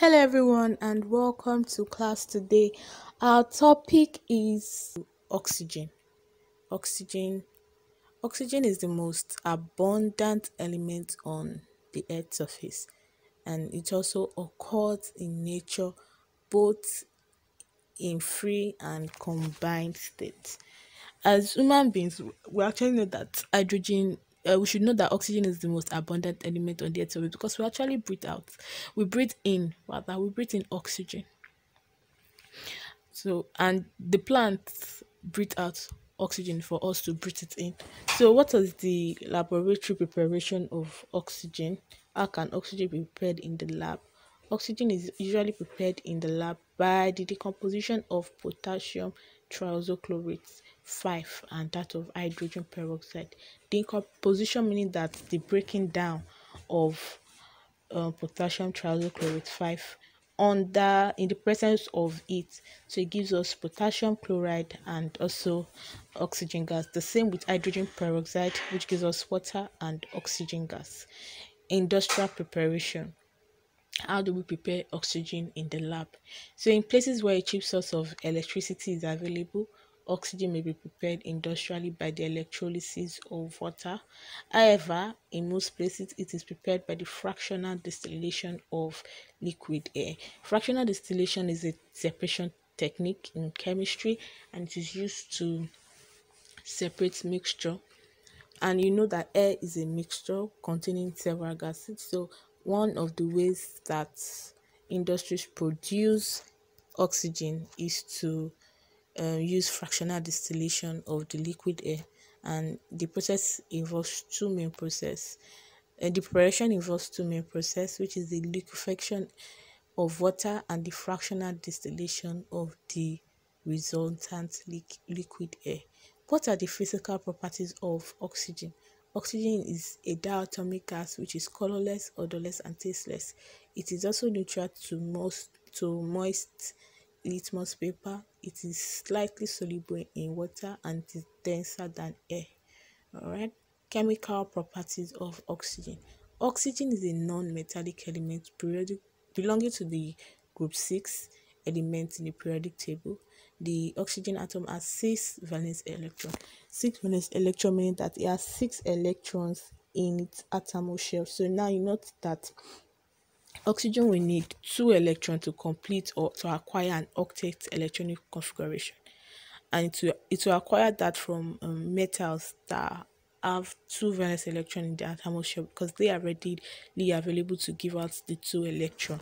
Hello everyone and welcome to class today. Our topic is oxygen. Oxygen oxygen is the most abundant element on the earth's surface and it also occurs in nature both in free and combined states. As human beings, we actually know that hydrogen uh, we should know that oxygen is the most abundant element on the earth because we actually breathe out. We breathe in, rather, we breathe in oxygen. So, and the plants breathe out oxygen for us to breathe it in. So, what is the laboratory preparation of oxygen? How can oxygen be prepared in the lab? Oxygen is usually prepared in the lab by the decomposition of potassium trioxochlorate 5 and that of hydrogen peroxide. Decomposition meaning that the breaking down of uh, potassium trioxochlorate 5 under in the presence of it. So it gives us potassium chloride and also oxygen gas. The same with hydrogen peroxide which gives us water and oxygen gas. Industrial preparation how do we prepare oxygen in the lab so in places where a cheap source of electricity is available oxygen may be prepared industrially by the electrolysis of water. However, in most places, it is prepared by the fractional distillation of liquid air. Fractional distillation is a separation technique in chemistry and it is used to separate mixture. And you know that air is a mixture containing several gases. So, one of the ways that industries produce oxygen is to uh, use fractional distillation of the liquid air. And the process involves two main process. Uh, the preparation involves two main process which is the liquefaction of water and the fractional distillation of the resultant li liquid air. What are the physical properties of oxygen oxygen is a diatomic gas which is colorless odorless and tasteless. It is also neutral to most to moist litmus paper. It is slightly soluble in water and is denser than air. All right chemical properties of oxygen. Oxygen is a non-metallic element periodic belonging to the group 6 elements in the periodic table the oxygen atom has six valence electrons six valence electron meaning that it has six electrons in its atom shell so now you note that Oxygen will need two electrons to complete or to acquire an octet electronic configuration. And will, it will acquire that from um, metals that have two valence electrons in their shell because they are readily available to give out the two electron.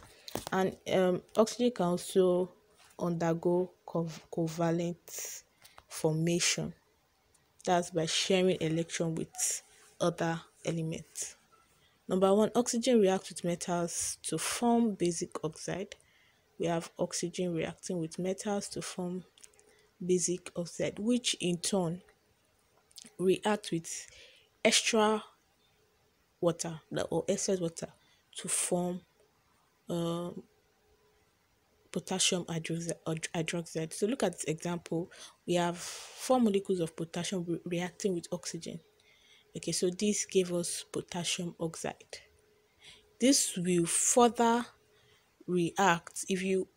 And um, oxygen can also undergo co covalent formation. That's by sharing electron with other elements. Number one, oxygen reacts with metals to form basic oxide. We have oxygen reacting with metals to form basic oxide, which in turn react with extra water or excess water to form um, potassium hydroxide. So look at this example. We have four molecules of potassium re reacting with oxygen. Okay, so this gave us potassium oxide. This will further react if you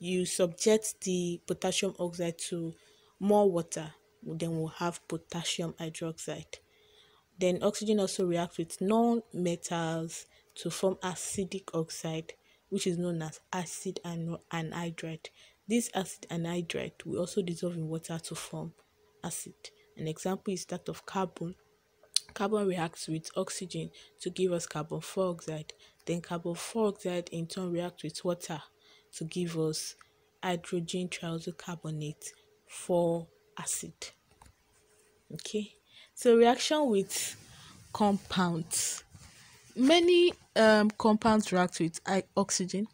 you subject the potassium oxide to more water, then we'll have potassium hydroxide. Then oxygen also reacts with non-metals to form acidic oxide, which is known as acid anhydride. This acid anhydride will also dissolve in water to form acid. An example is that of carbon Carbon reacts with oxygen to give us carbon dioxide. Then carbon dioxide in turn reacts with water to give us hydrogen trioxocarbonate for acid. Okay, so reaction with compounds. Many um, compounds react with oxygen.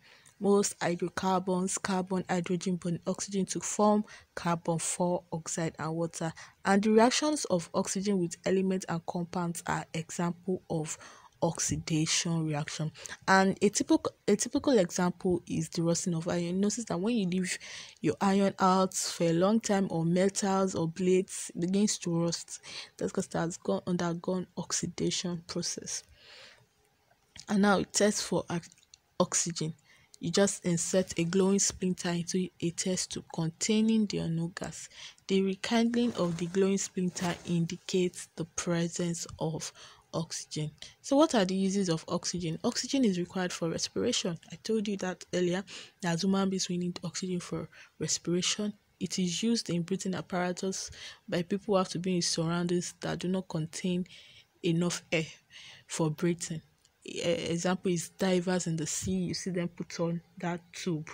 Most hydrocarbons, carbon, hydrogen, bond oxygen to form carbon 4 oxide and water. And the reactions of oxygen with elements and compounds are example of oxidation reaction. And a typical a typical example is the rusting of iron. Notice that when you leave your iron out for a long time or metals or blades begins to rust that's because it has gone undergone oxidation process and now it tests for oxygen you just insert a glowing splinter into a test tube containing the unknown gas. The rekindling of the glowing splinter indicates the presence of oxygen. So, what are the uses of oxygen? Oxygen is required for respiration. I told you that earlier. As human beings, we need oxygen for respiration. It is used in breathing apparatus by people who have to be in surroundings that do not contain enough air for breathing. Example is divers in the sea. You see them put on that tube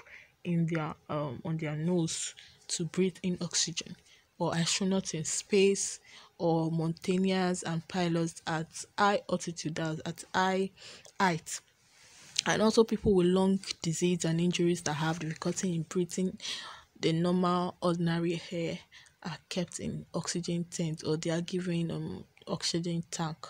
in their um on their nose to breathe in oxygen, or astronauts in space, or mountaineers and pilots at high altitude, at high height and also people with lung disease and injuries that have difficulty in breathing the normal ordinary air are kept in oxygen tent or they are given um oxygen tank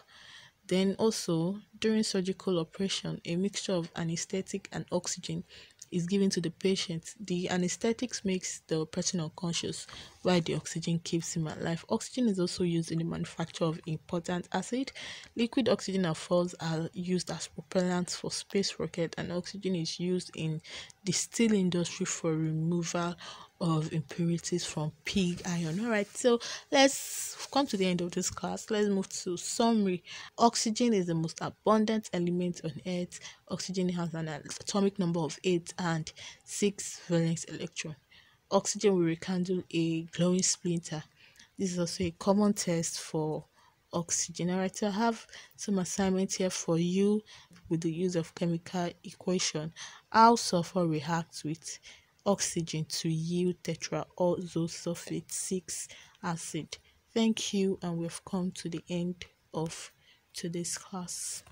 then also during surgical operation a mixture of anesthetic and oxygen is given to the patient, the anesthetics makes the person unconscious while the oxygen keeps him alive. Oxygen is also used in the manufacture of important acid. Liquid oxygen and fuels are used as propellants for space rocket and oxygen is used in the steel industry for removal of impurities from pig iron. All right, so let's come to the end of this class. Let's move to summary. Oxygen is the most abundant element on Earth. Oxygen has an atomic number of 8 and 6 valence electron. Oxygen will rekindle a glowing splinter. This is also a common test for oxygen. Alright, so I have some assignments here for you with the use of chemical equation. How sulfur reacts with oxygen to yield tetraoxosulfate 6 acid. Thank you and we've come to the end of today's class.